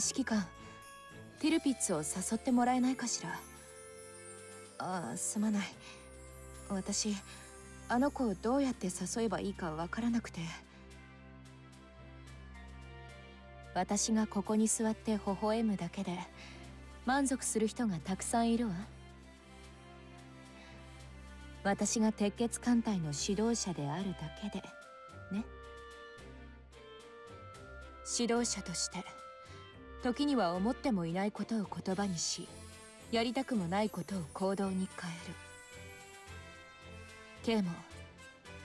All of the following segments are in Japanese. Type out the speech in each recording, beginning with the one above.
指揮官ティルピッツを誘ってもらえないかしら。ああすまない。私あの子をどうやって誘えばいいかわからなくて。私がここに座って微笑むだけで満足する人がたくさんいるわ。私が鉄血艦隊の指導者であるだけでね。指導者として。時には思ってもいないことを言葉にしやりたくもないことを行動に変える。K も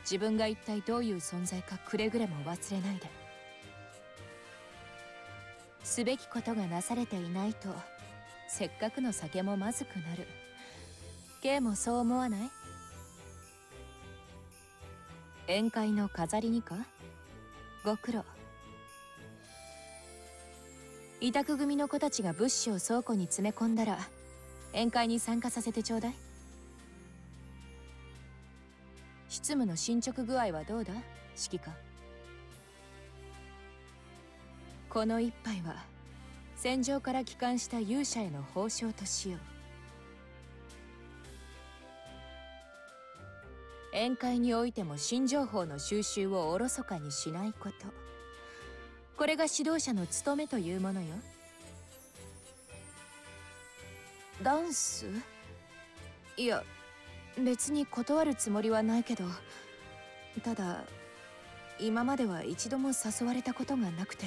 自分が一体どういう存在かくれぐれも忘れないで。すべきことがなされていないとせっかくの酒もまずくなる。K もそう思わない？宴会の飾りにか？ご苦労。委託組の子たちが物資を倉庫に詰め込んだら宴会に参加させてちょうだい。執務の進捗具合はどうだ？指揮官。この一杯は戦場から帰還した勇者への報奨としよう。宴会においても新情報の収集をおろそかにしないこと。これが指導者の務めというものよ。ダンス？いや別に断るつもりはないけどただ今までは一度も誘われたことがなくて。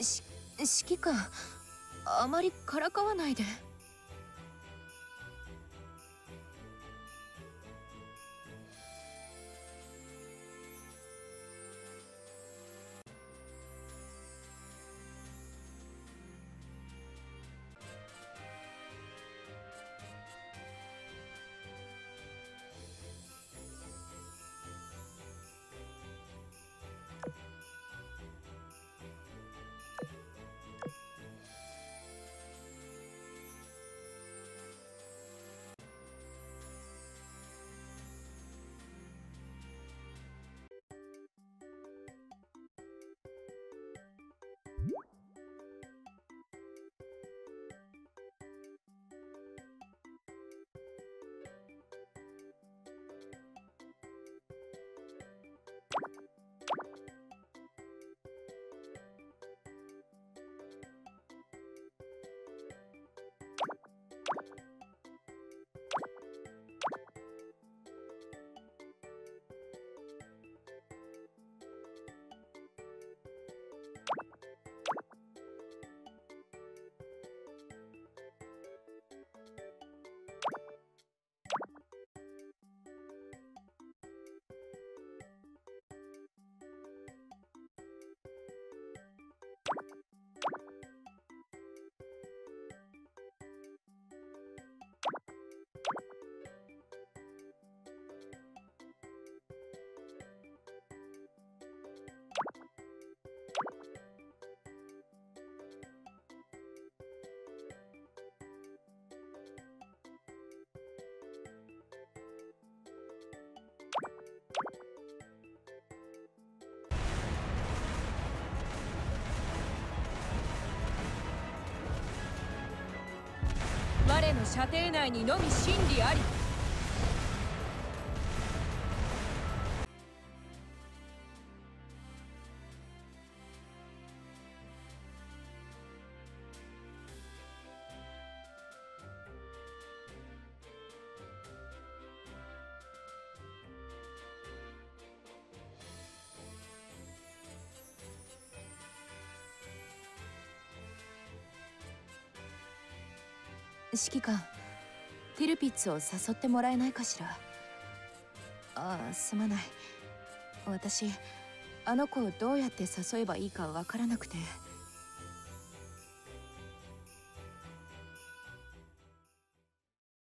し指揮官あまりからかわないで。我の射程内にのみ真理あり。指揮官ティルピッツを誘ってもらえないかしら？ああすまない私あの子をどうやって誘えばいいかわからなくて。